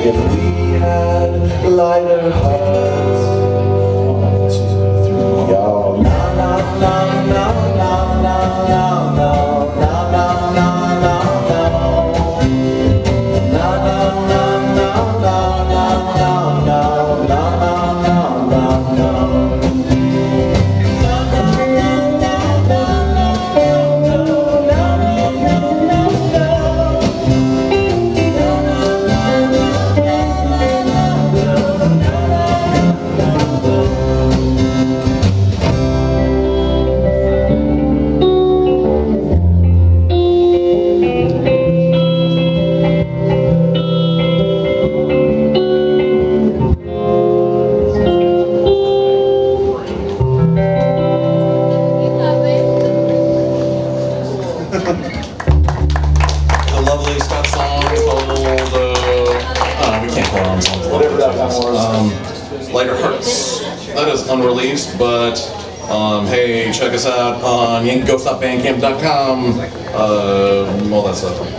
If we had lighter hearts forearms on the left um, Hurts. That is unreleased, but um, hey, check us out on yankeeghost.bandcamp.com, uh, all that stuff.